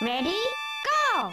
Ready, go!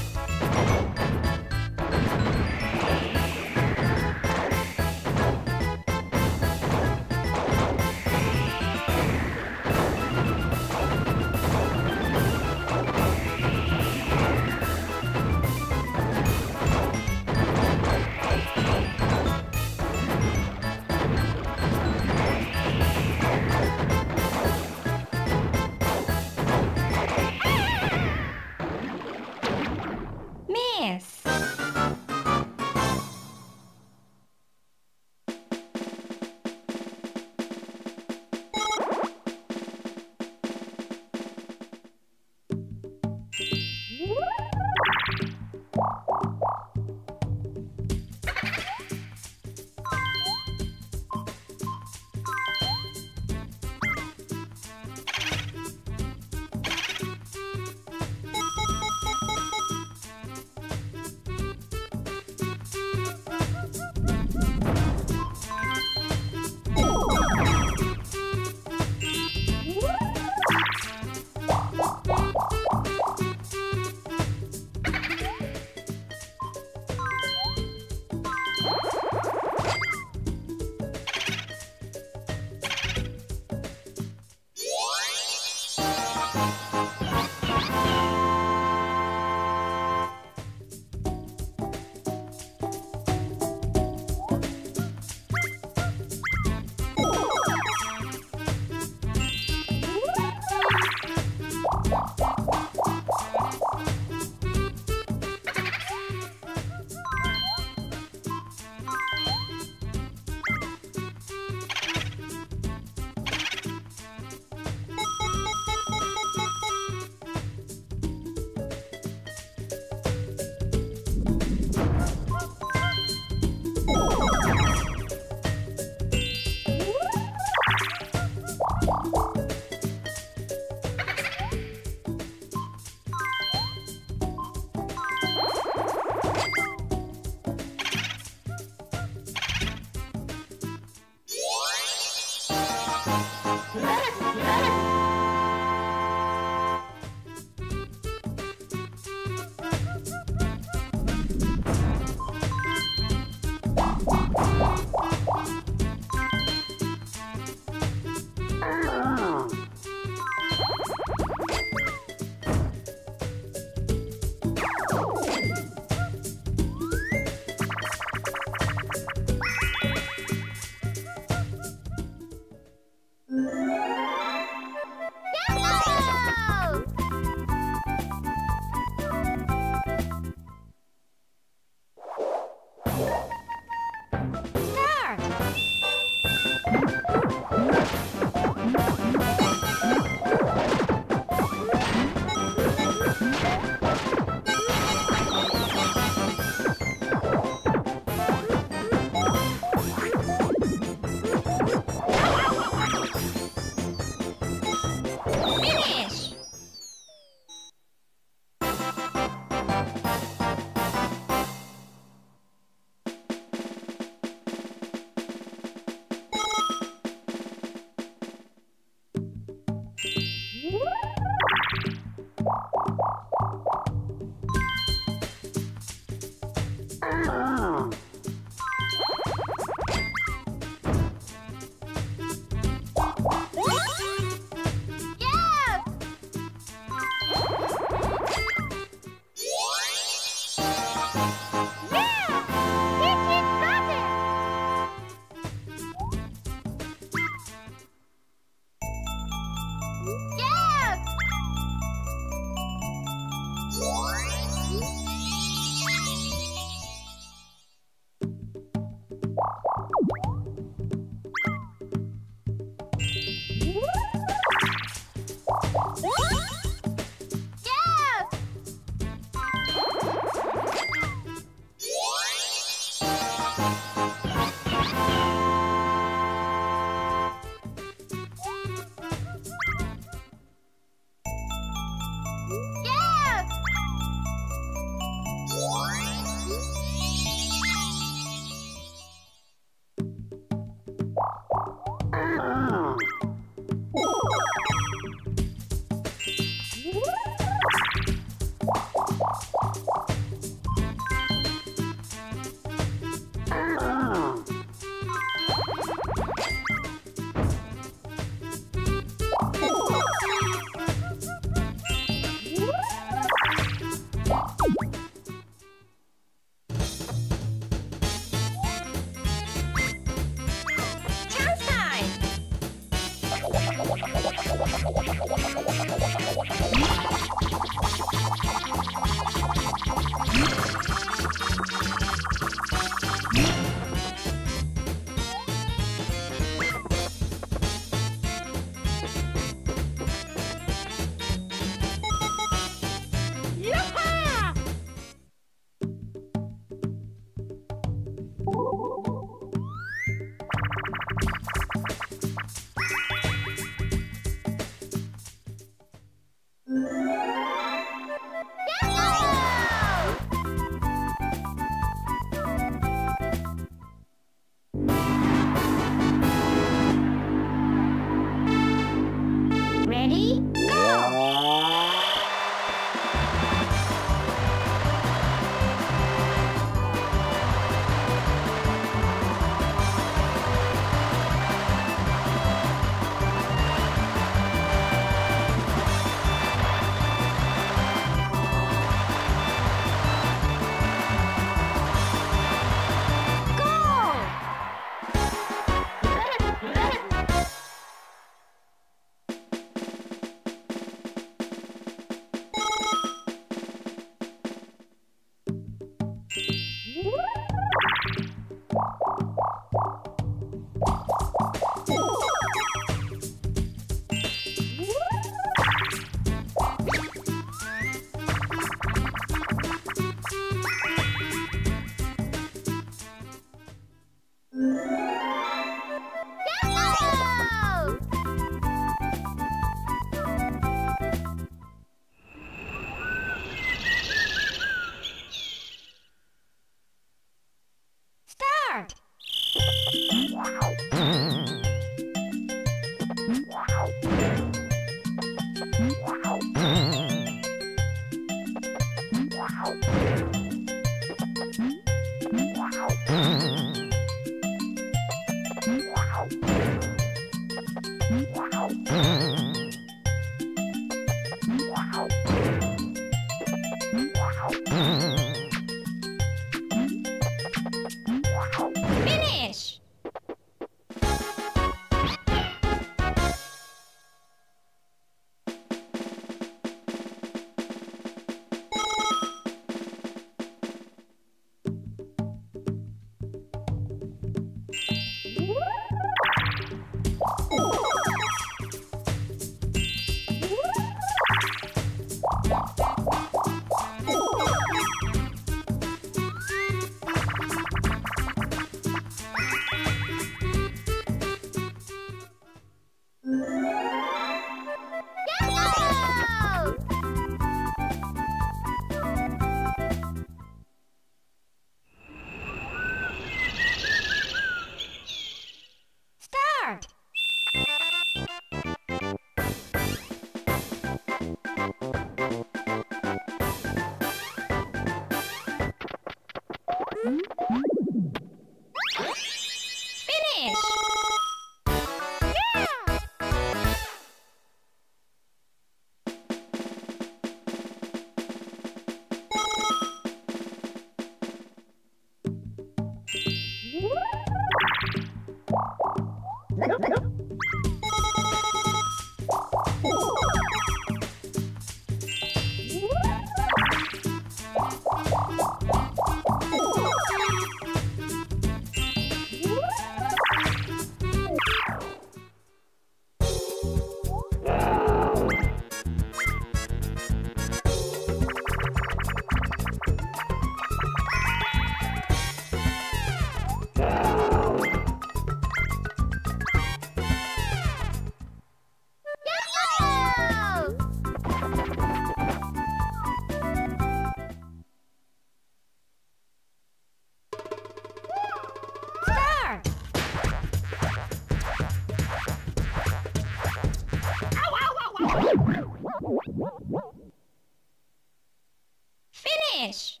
Finish!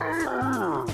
Ah!